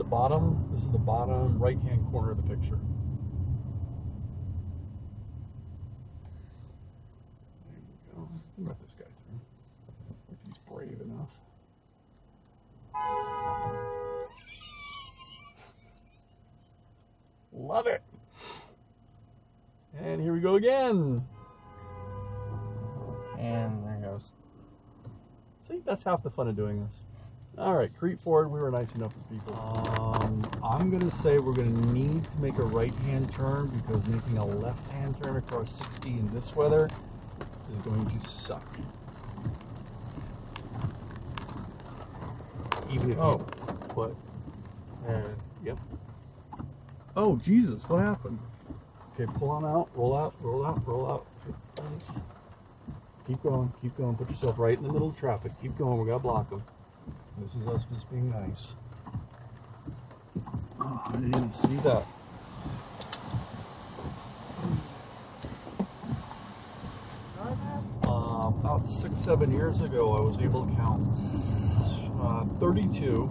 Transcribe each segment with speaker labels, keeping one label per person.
Speaker 1: the bottom. This is the bottom right-hand corner of the picture. There you go. Let this guy through. If he's brave enough. Love it. And here we go again.
Speaker 2: And there goes.
Speaker 1: See, that's half the fun of doing this. All right, Crete Ford, we were nice enough as people. Um, I'm gonna say we're gonna need to make a right-hand turn because making a left-hand turn across 60 in this weather is going to suck. Even if
Speaker 2: Oh.
Speaker 1: you, what?
Speaker 2: Yep.
Speaker 1: Oh Jesus, what happened? Okay, pull on out, roll out, roll out, roll out. Keep going, keep going. Put yourself right in the middle of traffic. Keep going. We gotta block them. This is us just being nice. Oh, I didn't see that. Uh, about six, seven years ago, I was able to count uh, 32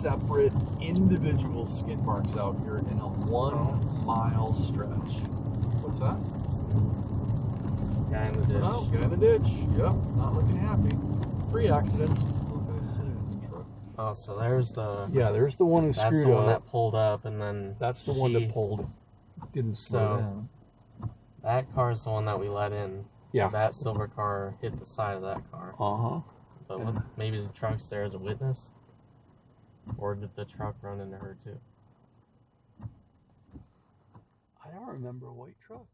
Speaker 1: separate individual skid marks out here in a one mile stretch. What's that?
Speaker 2: Guy in the ditch.
Speaker 1: Oh, guy in the ditch. Yep, not looking happy. Three accidents.
Speaker 2: Oh, so there's the.
Speaker 1: Yeah, there's the one who
Speaker 2: That's
Speaker 1: screwed
Speaker 2: the one
Speaker 1: up.
Speaker 2: that pulled up, and then
Speaker 1: That's the one that pulled. Didn't slow
Speaker 2: So-
Speaker 1: down.
Speaker 2: that car is the one that we let in.
Speaker 1: Yeah.
Speaker 2: That silver car hit the side of that car.
Speaker 1: Uh huh.
Speaker 2: But
Speaker 1: Yeah.
Speaker 2: maybe the truck's there as a witness, or did the truck run into her too?
Speaker 1: I don't remember a white truck.